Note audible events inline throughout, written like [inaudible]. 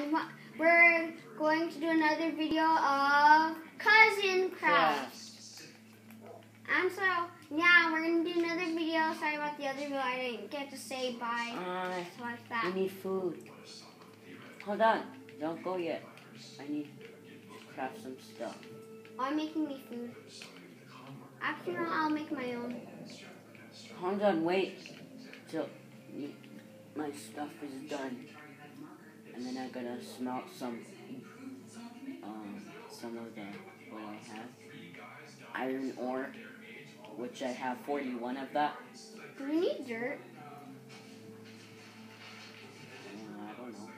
and we're going to do another video of cousin craft. And so now we're gonna do another video. Sorry about the other video. I didn't get to say bye. Uh, So like I that. need food. Hold on. Don't go yet. I need to craft some stuff. I'm making me food. After no, I'll make my own. Hold on. Wait till my stuff is done. And then I'm gonna smelt some, um, some of the, what I have. Iron ore, which I have 41 of that. Do we need dirt? Uh, I don't know.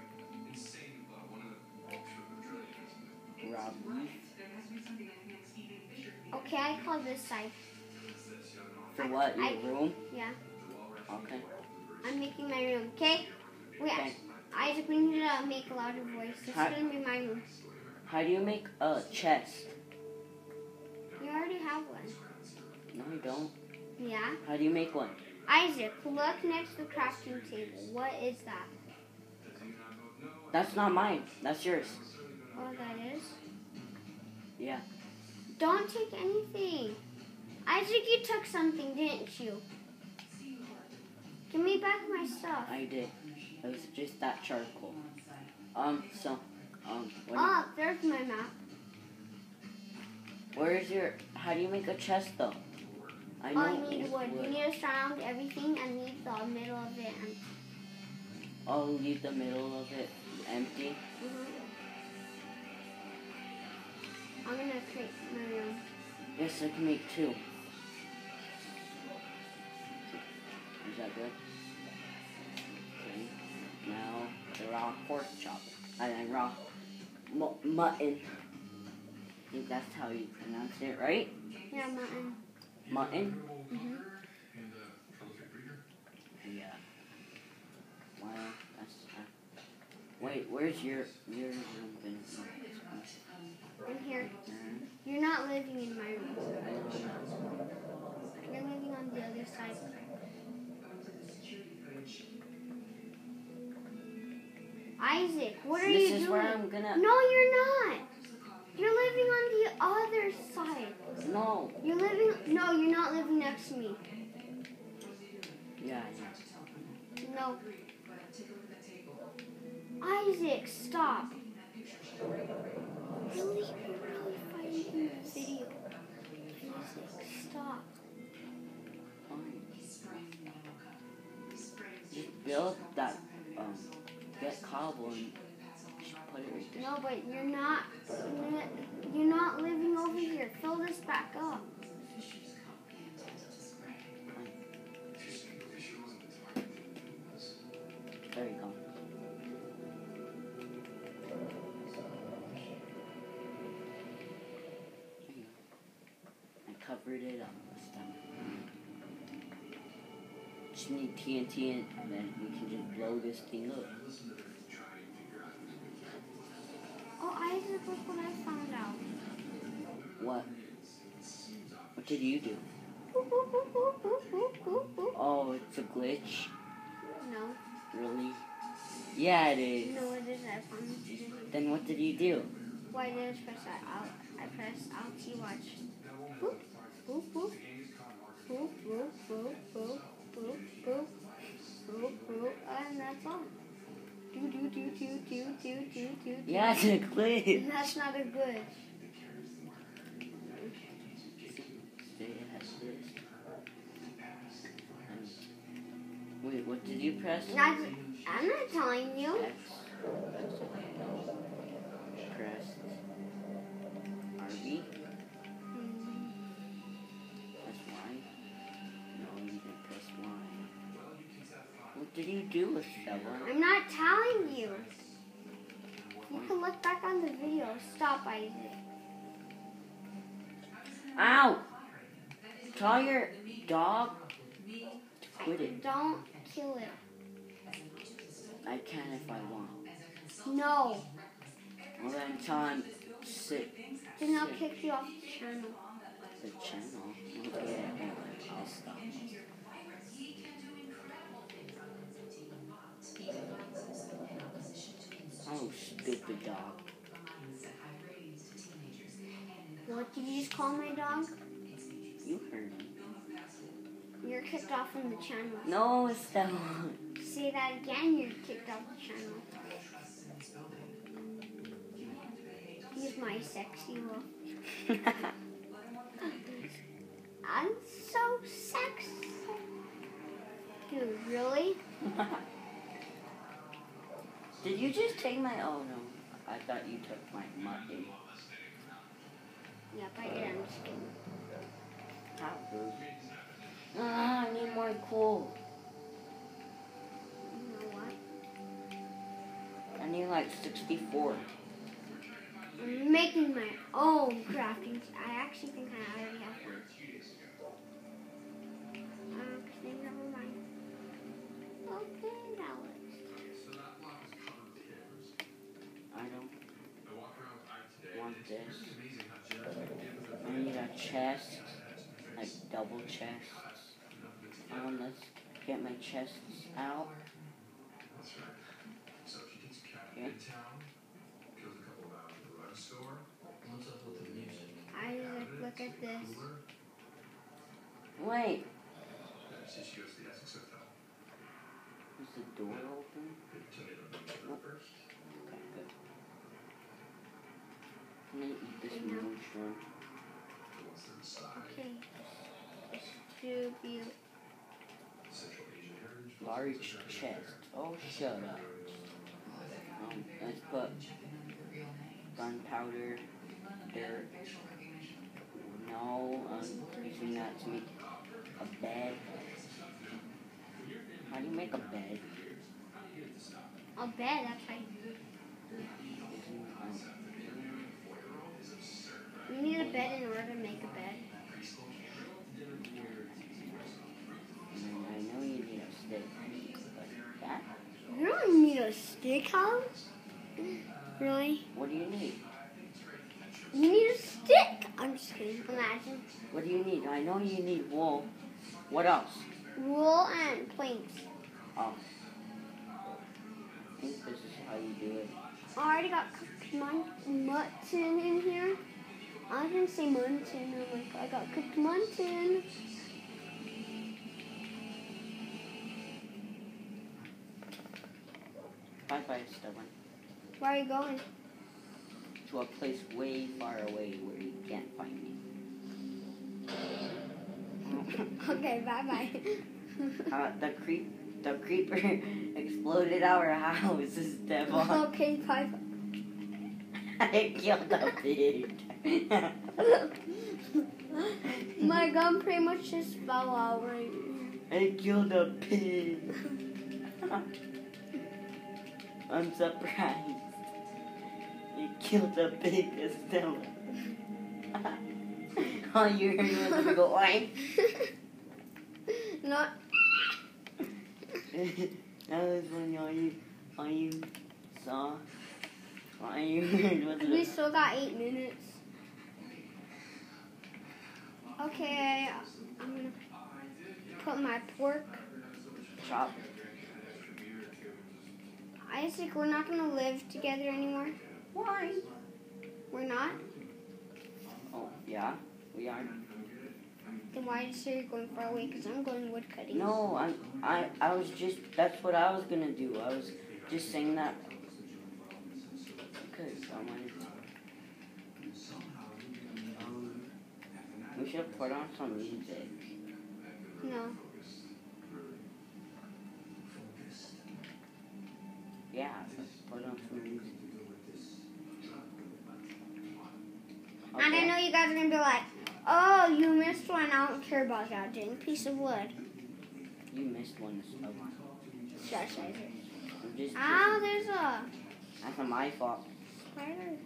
Okay, I call this side. For what? Your I- room? Yeah, Okay. I'm making my room. Okay. Wait, Okay. Isaac, we need to make a louder voice. This is Hi. gonna be my room. How do you make a chest? You already have one. No, you don't. Yeah. How do you make one? Isaac, look next to the crafting table. What is that? That's not mine. That's yours. Oh, that is. Yeah. Don't take anything. Isaac, you took something, didn't you? Give me back my stuff. I did. It was just that charcoal. Um, so, um, what do you- Oh, there's my map. where's your, how do you make a chest though? I know Oh, I need it's wood. You need to surround everything and leave the middle of it empty. I'll leave the middle of it empty. Mhm. I'm gonna create my room. Yes, I can make two. Is that good? Okay. Now, the raw pork chop. And then raw mu- mutton. I think that's how you pronounce it, right? Yeah, mutton. Mutton? hmm Yeah. Wow, that's. Uh, wait, where's your your room gonna? In here. Uh, You're not living in my room. I don't know. You're living on the other side. Isaac, what are This you doing? This is where I'm gonna. No, you're not. You're living on the other side. No. You're living. No, you're not living next to me. Yeah, yeah. No. Isaac, stop. Really, really fighting in the video. Isaac, stop. Build that. Um, get cobble and put it right there. No, but you're not. You're not living over here. Fill this back up. There you go. There you go. I covered it up Just need TNT and then we can just blow this thing up. Oh, Isaac, look what I found out. What? What did you do? [laughs] Oh, it's a glitch? No, Really? Yeah, it is. no, it is. I it. Then what did you do? Why did I press that out? I pressed out T watch. Boop, boop, boop. Boop, boop, boop, boop, boop, boop. Boop, boop. And that's all. Do, do, do, do, do, do, do, do. Yeah, it's a glitch. That's not a good. It has this. Um, Wait, what did you press? Not, I'm not telling you. Press Did you do with that? I'm not telling you. You can look back on the video. Stop, Isaac. Ow! Tell your dog to quit it. Don't kill it. I can if I want. No. Well then tell him sit Then I'll kick you off the channel. the channel. Okay, I'll stop. Oh stupid dog. What did you just call my dog? You heard me. You're kicked off from the channel. No, Estella. Say that again, you're kicked off the channel. He's my sexy wolf. [laughs] I'm so sexy. Dude, really? [laughs] Did you just take my? Oh no, I thought you took my mutton. Yep, I did. I'm just kidding. How. Ah, I need more coal. You know what? I need like 64. I'm making my own crafting. I actually think I already have one. Okay, never mind. Okay, now this. I need a chest, like double chests. Um, let's get my chests out. Okay. I like, look at this. Wait. Is the door open? Nope. I'm gonna eat this mushroom. Okay. Distribute. Large chest. Oh, shut up. Um, let's put gunpowder, dirt. No, I'm using that to make a bed. How do you make a bed? A bed, that's how you bed in order to make a bed. I know you need a stick, but that? You don't need a stick house? Really? What do you need? You need a stick! I'm just kidding. Imagine. What do you need? I know you need wool. What else? Wool and planks. Oh. I think this is how you do it. I already got mutton in here. I gonna say mutton. I'm like, I got cooked mutton. Bye bye, Stubborn. Where are you going? To a place way far away where you can't find me. [laughs] okay, bye bye. [laughs] Uh, the creep, the creeper [laughs] exploded our house, Devon. okay, bye bye. I killed the pig. [laughs] My gun pretty much just fell out right here. I killed a pig. [laughs] I'm surprised. You killed a pig, Estella. All [laughs] oh, you heard was a go oink. Not. that was when all you, all you saw. All you heard was We still got eight minutes. Okay, I'm gonna put my pork. chop. Isaac, we're not gonna live together anymore. Why? We're not. Oh, yeah, we are. Then why did you say you're going far away? Because I'm going woodcutting. No, I, I, I was just. That's what I was gonna do. I was just saying that because I wanted. To. Um, we should put on some music. No. Yeah, let's put on some music. And I don't know you guys are gonna be like, "Oh, you missed one. I don't care about that dang piece of wood." You missed one. Shush, just. Ow, oh, there's a That's not my fault. spider.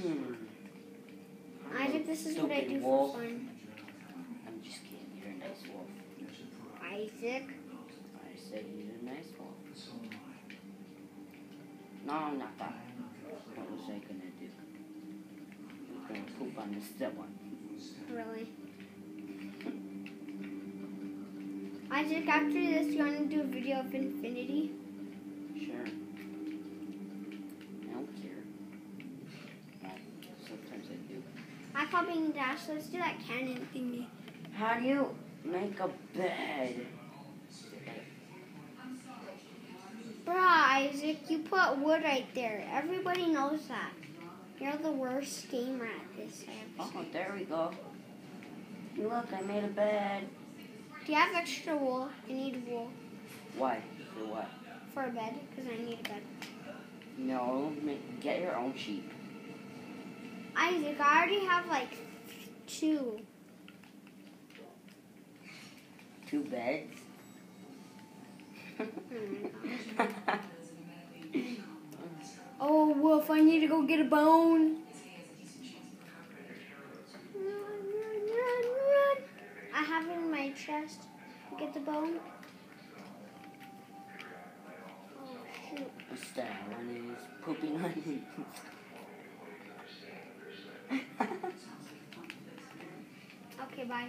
Hmm. Isaac, this is what I do wolf. for fun. I'm just kidding. You're a nice wolf. Isaac. I said you're a nice wolf. No, I'm not that. What was I gonna do? I'm gonna poop on this that one. Really? Isaac, after this, you want to do a video of infinity? Sure. I don't care. But sometimes I do. I call being dash. Let's do that cannon thingy. How do you make a bed? Bruh, Isaac, you put wood right there. Everybody knows that. You're the worst gamer at this. Oh, there we go. Look, I made a bed. Do you have extra wool? I need wool Why? For what? for a bed because I need a bed. No, get your own sheep. Isaac, I already have like two. Two beds. [laughs] Oh, Wolf, I need to go get a bone. Run, run, run, run. I have it in my chest. Get the bone. Oh, shoot. What's that? One is pooping on you. [laughs] Okay, bye.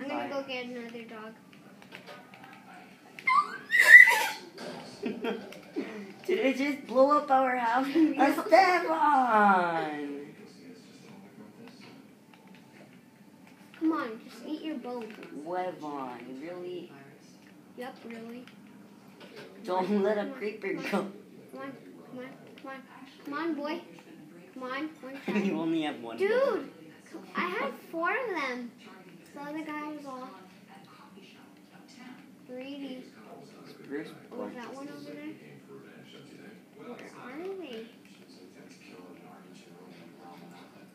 I'm Bye. gonna go get another dog. [laughs] Did it just blow up our house? [laughs] Esteban! Come on, just eat your bone. Wevon, really? Yep, really. Don't let a creeper go. Come on, come on, come on. Come on, boy. Come on, one [laughs] time. you only have one. Dude, I have four of them. The guy was all greedy. Bruce, Oh, that one over there? Where are they?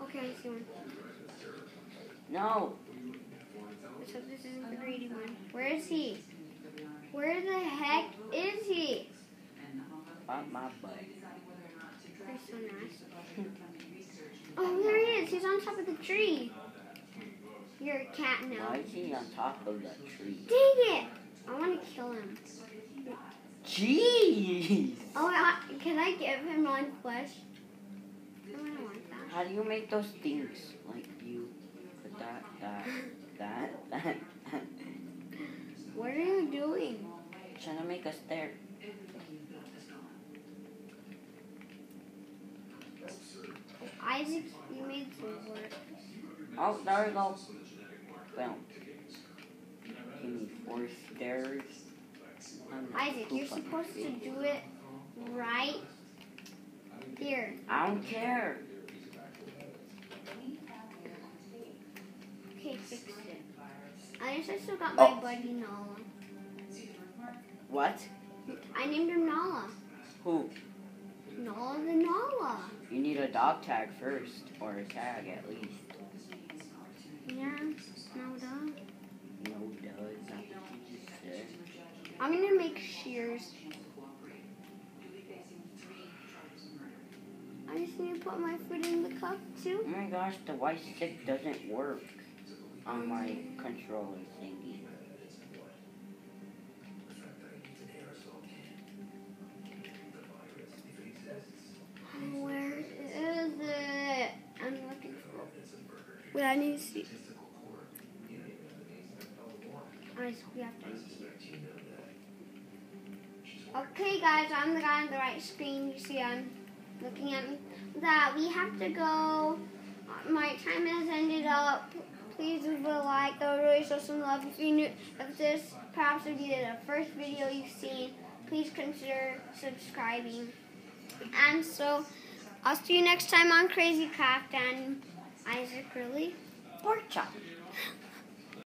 Okay, I see one. No. So this isn't the greedy one. Where is he? Where the heck is he? Not my butt. They're so nice. Oh, there he is. He's on top of the tree. You're a cat now. Why is he on top of that tree? Dang it! I want to kill him. Jeez! Oh, I, can I give him one flesh? I don't want that. How do you make those things? Like you put that, that, that, that. What are you doing? Trying to make a stair. Isaac, you made some work. Oh, there we go. Boom. Give me four stairs. Isaac, you're supposed to do it right here. I don't care. Okay, fix it. I guess I still got my Oh. buddy Nala. What? I named him Nala. Who? Nala the Nala. You need a dog tag first, or a tag at least. I'm gonna make shears. I just need to put my foot in the cup too. Oh my gosh, the white stick doesn't work on my controller thingy. Where is it? I'm looking for it. Wait, I need to see. Alright, so we have to. Okay, guys, I'm the guy on the right screen. You see, I'm looking at me. That we have to go. My time has ended up. Please leave a like. That would really show some love. If you knew, if this perhaps would be the first video you've seen, please consider subscribing. And so, I'll see you next time on Crazy Craft and Isaac, really? Pork chop.